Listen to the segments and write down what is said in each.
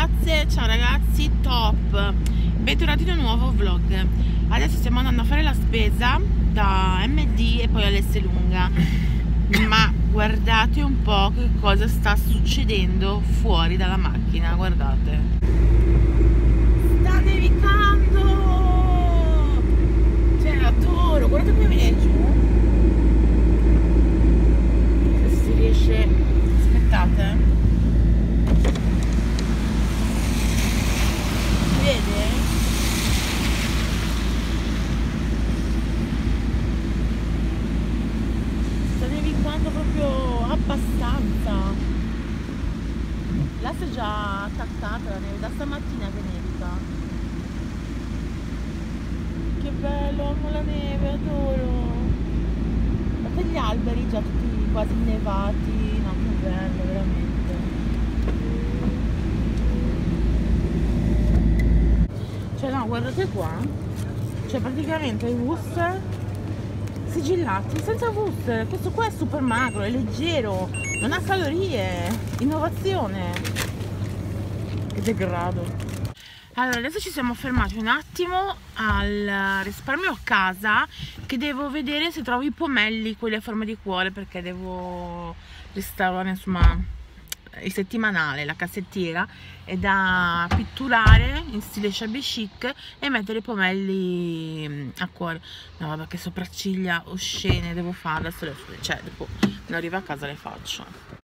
ragazze, ciao ragazzi, top. Bentornati in un nuovo vlog. Adesso stiamo andando a fare la spesa da MD e poi all'Esselunga Ma guardate un po' che cosa sta succedendo fuori dalla macchina, guardate. Sta nevicando Cioè, adoro, guardate come viene giù Se si riesce, aspettate vede? Sta nevicando proprio abbastanza. Là si è già attaccata la neve, da stamattina che nevica. Che bello, amo la neve, adoro. Guardate gli alberi già tutti quasi innevati, no che bello, veramente. Cioè no, guardate qua. Cioè praticamente i booster sigillati senza booster. Questo qua è super magro, è leggero, non ha calorie. Innovazione. Che degrado. Allora, adesso ci siamo fermati un attimo al risparmio a casa che devo vedere se trovo i pomelli, quelli a forma di cuore, perché devo restaurare, insomma, il settimanale, la cassettiera è da pitturare in stile shabby chic e mettere i pomelli mm, a cuore. No vabbè che sopracciglia oscene devo fare cioè dopo quando arrivo a casa le faccio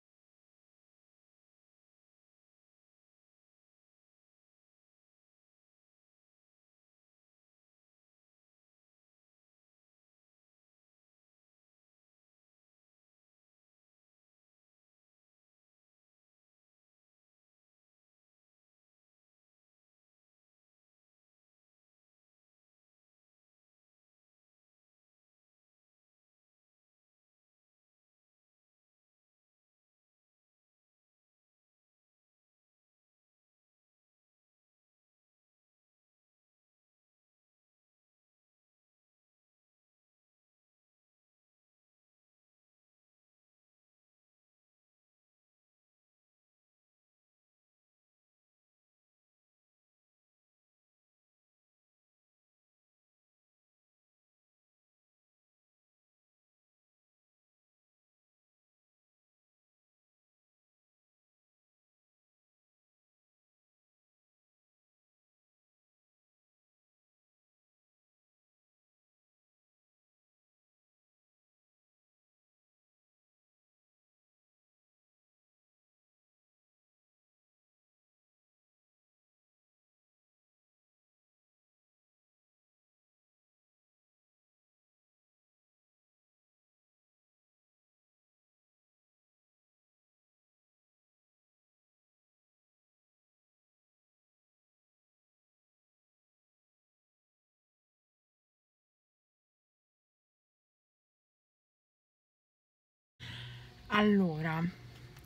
allora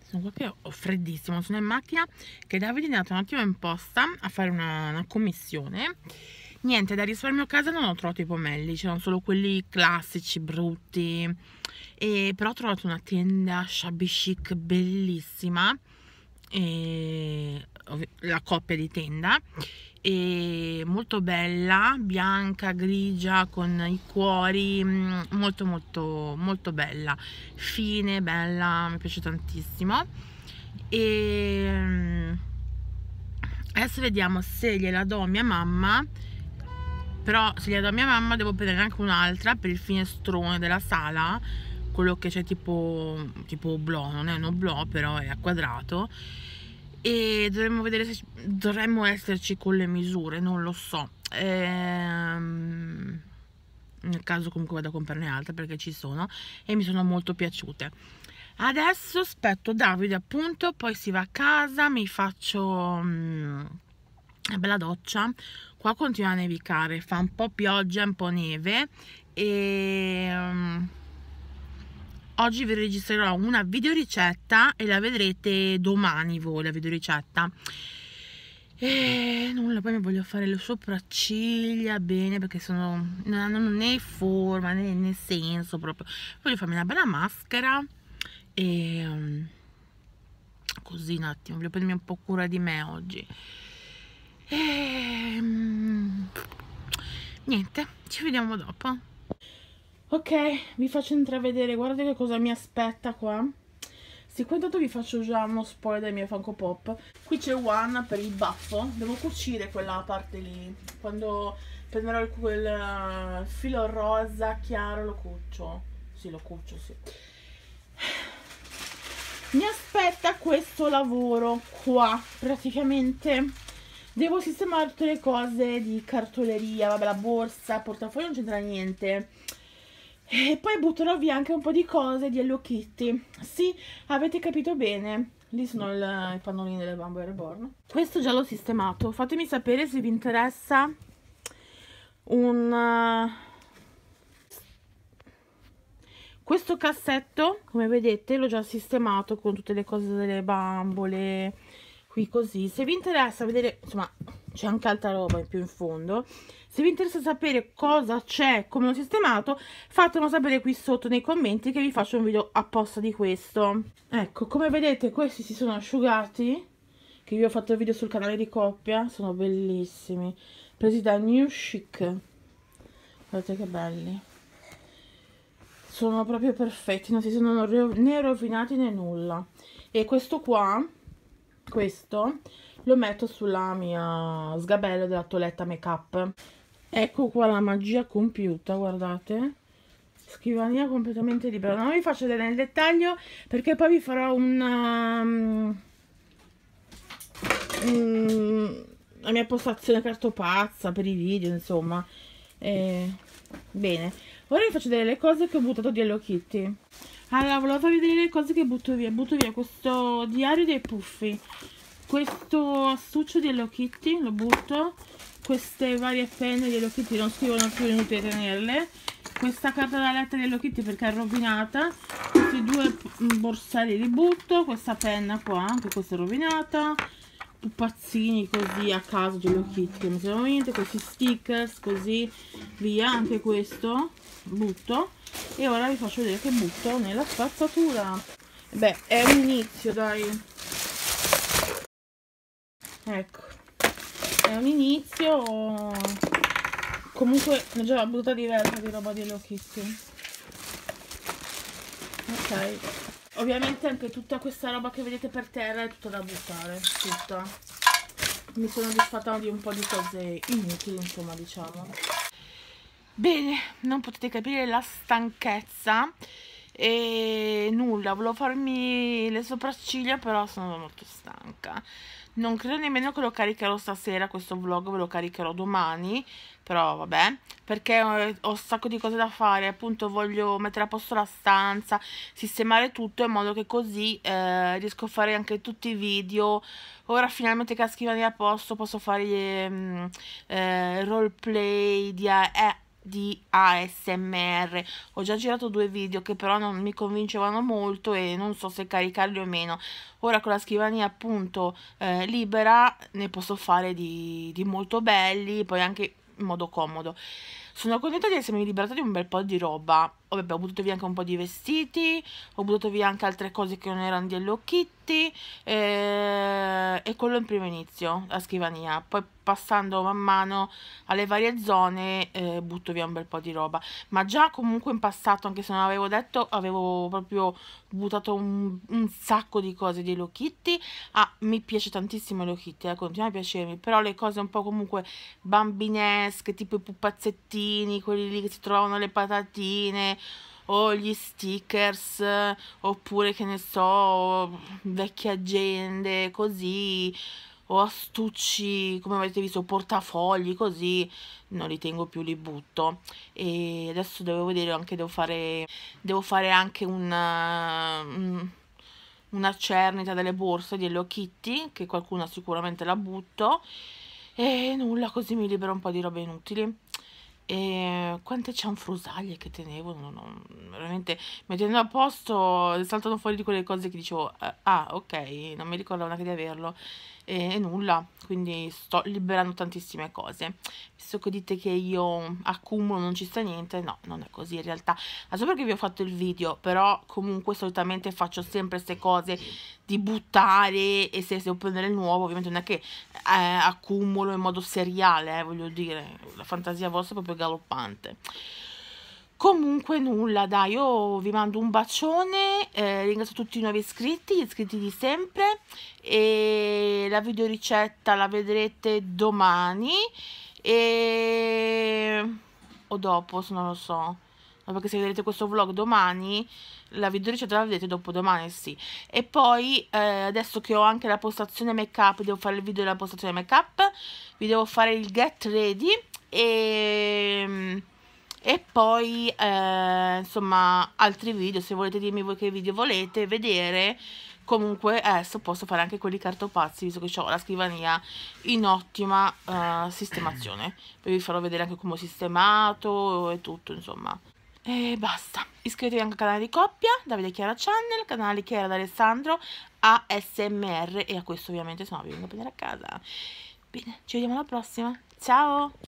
sono qua che ho freddissimo sono in macchina che Davide è andato un attimo in posta a fare una, una commissione. Niente da risparmio a casa non ho trovato i pomelli c'erano solo quelli classici brutti. E però ho trovato una tenda shabby chic bellissima e la coppia di tenda e molto bella bianca grigia con i cuori mm, molto molto molto bella. Fine bella mi piace tantissimo. E mm, adesso vediamo se gliela do a mia mamma però se gliela do a mia mamma devo prendere anche un'altra per il finestrone della sala quello che c'è tipo tipo oblò non è un oblò però è a quadrato e dovremmo vedere se dovremmo esserci con le misure, non lo so. Ehm, nel caso comunque vado a comprarne altre perché ci sono e mi sono molto piaciute. Adesso aspetto Davide appunto, poi si va a casa, mi faccio mm, una bella doccia. Qua continua a nevicare, fa un po' pioggia, un po' neve e... Mm, oggi vi registrerò una videoricetta e la vedrete domani voi la videoricetta e nulla poi mi voglio fare le sopracciglia bene perché sono non hanno né forma né, né senso proprio voglio farmi una bella maschera e um, così un attimo, voglio prendermi un po' cura di me oggi. E... Ehm, niente, ci vediamo dopo. Ok, vi faccio intravedere, guardate che cosa mi aspetta qua. Sì, qua intanto vi faccio già uno spoiler del mio Funko Pop. Qui c'è One per il baffo, devo cucire quella parte lì. Quando prenderò quel eh, filo rosa chiaro lo cuccio. Sì, lo cuccio, sì. Mi aspetta questo lavoro qua, praticamente devo sistemare tutte le cose di cartoleria, vabbè la borsa, portafoglio non c'entra niente e poi butterò via anche un po' di cose di Hello Kitty. Sì, avete capito bene. Lì sono il, i pannolini delle bambole reborn. Questo già l'ho sistemato. Fatemi sapere se vi interessa un... Uh, questo cassetto, come vedete, l'ho già sistemato con tutte le cose delle bambole, qui così. Se vi interessa vedere, insomma, c'è anche altra roba in più in fondo se vi interessa sapere cosa c'è, come l'ho sistemato, fatemelo sapere qui sotto nei commenti che vi faccio un video apposta di questo. Ecco, come vedete questi si sono asciugati, che vi ho fatto il video sul canale di coppia, sono bellissimi. Presi da New Chic. Guardate che belli. Sono proprio perfetti, non si sono né rovinati né nulla. E questo qua, questo, lo metto sulla mia sgabello della toiletta make up ecco qua la magia compiuta guardate. Scrivania completamente libera. Non vi faccio vedere nel dettaglio perché poi vi farò una um, um, la mia postazione cartopazza per i video insomma. Eh, bene. Ora vi faccio vedere le cose che ho buttato di Hello Kitty. Allora volevo farvi vedere le cose che butto via. Butto via questo diario dei puffi questo astuccio di Hello Kitty lo butto. Queste varie penne di Hello Kitty non scrivono più inutile tenerle questa carta da lettera di Hello Kitty perché è rovinata. Questi due borsali li butto. Questa penna qua anche questa è rovinata. Pupazzini così a caso di Hello Kitty non servono niente. Questi stickers così via anche questo. Butto. E ora vi faccio vedere che butto nella spazzatura. Beh è un inizio dai ecco. È un inizio. Comunque ne ho già buttata diversa di roba di Hello Kitty. Ok. Ovviamente anche tutta questa roba che vedete per terra è tutta da buttare tutta. Mi sono disfatta di un po' di cose inutili insomma diciamo. Bene non potete capire la stanchezza e nulla volevo farmi le sopracciglia però sono molto stanca. Non credo nemmeno che lo caricherò stasera questo vlog ve lo caricherò domani però vabbè perché ho un sacco di cose da fare appunto voglio mettere a posto la stanza sistemare tutto in modo che così eh, riesco a fare anche tutti i video. Ora finalmente che la scrivania a posto posso fare mm, eh, roleplay di eh, di ASMR ho già girato due video che però non mi convincevano molto e non so se caricarli o meno. Ora con la scrivania appunto eh, libera ne posso fare di, di molto belli poi anche in modo comodo sono contenta di essermi liberata di un bel po' di roba. Ho buttato via anche un po' di vestiti ho buttato via anche altre cose che non erano di Hello Kitty eh, e quello in primo inizio la scrivania. Poi passando man mano alle varie zone eh, butto via un bel po' di roba. Ma già comunque in passato anche se non avevo detto avevo proprio buttato un, un sacco di cose di Hello Kitty. Ah, mi piace tantissimo Hello Kitty eh, continua a piacermi. Però le cose un po' comunque bambinesche tipo i pupazzettini quelli lì che si trovavano le patatine o gli stickers oppure che ne so vecchie agende così o astucci come avete visto portafogli così non li tengo più li butto. E adesso devo vedere anche devo fare devo fare anche una, una cernita delle borse di Hello Kitty che qualcuna sicuramente la butto. E nulla così mi libero un po' di robe inutili e quante cianfrusaglie che tenevo, no, no, veramente mettendo a posto, saltano fuori di quelle cose che dicevo, eh, ah ok, non mi ricordavo neanche di averlo e, e nulla, quindi sto liberando tantissime cose. Visto che dite che io accumulo, non ci sta niente, no, non è così in realtà. Non so perché vi ho fatto il video, però comunque solitamente faccio sempre queste cose di buttare e se devo prendere il nuovo, ovviamente non è che eh, accumulo in modo seriale, eh, voglio dire, la fantasia vostra è proprio galoppante. Comunque nulla, dai, io vi mando un bacione, eh, ringrazio tutti i nuovi iscritti, gli iscritti di sempre e la video ricetta la vedrete domani e... o dopo, se non lo so, no, perché se vedrete questo vlog domani la video ricetta la vedete dopo domani, sì. E poi eh, adesso che ho anche la postazione make up, devo fare il video della postazione make up, vi devo fare il get ready e e poi eh, insomma altri video. Se volete dirmi voi che video volete vedere comunque adesso posso fare anche quelli cartopazzi visto che ho la scrivania in ottima uh, sistemazione. Poi vi farò vedere anche come ho sistemato e tutto insomma e basta. Iscrivetevi anche al canale di coppia Davide Chiara Channel canale Chiara d'Alessandro ASMR e a questo ovviamente se no vi vengo a prendere a casa. Bene ci vediamo alla prossima. Ciao